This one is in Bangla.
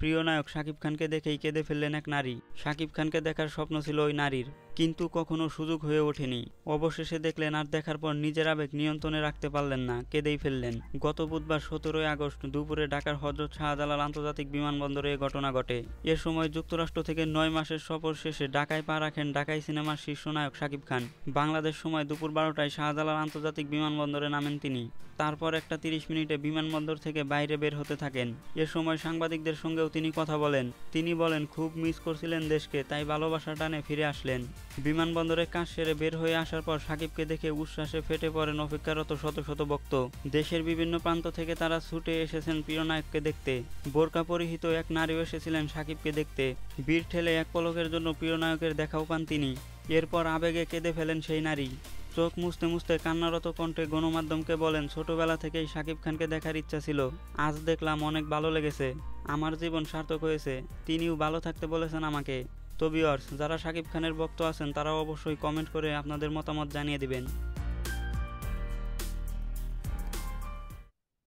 প্রিয় নায়ক শাকিব খানকে দেখেই কেঁদে ফেললেন এক নারী। শাকিব খানকে দেখার স্বপ্ন ছিল ওই নারীর। কিন্তু কখনো সুযোগ হয়ে ওঠেনি। অবশেষে দেখলেন, আর দেখার পর নিজের আবেগ নিয়ন্ত্রণে রাখতে পারলেন না, কেঁদেই ফেললেন। গত বুধবার সতেরোই আগস্ট দুপুরে ঢাকার হজরত শাহজালাল আন্তর্জাতিক বিমানবন্দরে এ ঘটনা ঘটে। এ সময় যুক্তরাষ্ট্র থেকে নয় মাসের সফর শেষে ঢাকায় পা রাখেন ঢাকাই সিনেমার শীর্ষ নায়ক শাকিব খান। বাংলাদেশ সময় দুপুর বারোটায় শাহজালাল আন্তর্জাতিক বিমানবন্দরে নামেন তিনি। তারপর একটা তিরিশ মিনিটে বিমানবন্দর থেকে বাইরে বের হতে থাকেন। এ সময় সাংবাদিকদের সঙ্গেও তিনি কথা বলেন। তিনি বলেন, খুব মিস করছিলেন দেশকে, তাই ভালোবাসা টানে ফিরে আসলেন। বিমানবন্দরে কাজ সেরে বের হয়ে আসার পর সাকিবকে দেখে উচ্ছ্বাসে ফেটে পড়েন অপেক্ষারত শত শত ভক্ত। দেশের বিভিন্ন প্রান্ত থেকে তারা ছুটে এসেছেন প্রিয় নায়ককে দেখতে। বোরকা পরিহিত এক নারীও এসেছিলেন সাকিবকে দেখতে। বীর ঠেলে এক পলকের জন্য প্রিয় নায়কের দেখাও পান তিনি। এরপর আবেগে কেঁদে ফেলেন সেই নারী। চোখ মুছতে মুছতে কান্নারত কণ্ঠে গণমাধ্যমকে বলেন, ছোটবেলা থেকেই সাকিব খানকে দেখার ইচ্ছা ছিল। আজ দেখলাম অনেক ভালো লেগেছে। আমার জীবন সার্থক হয়েছে। তিনিও ভালো থাকতে বলেছেন আমাকে। তো ভিউয়ার্স যারা সাকিব খানের ভক্ত আছেন, তারাও অবশ্যই কমেন্ট করে আপনাদের মতামত জানিয়ে দিবেন।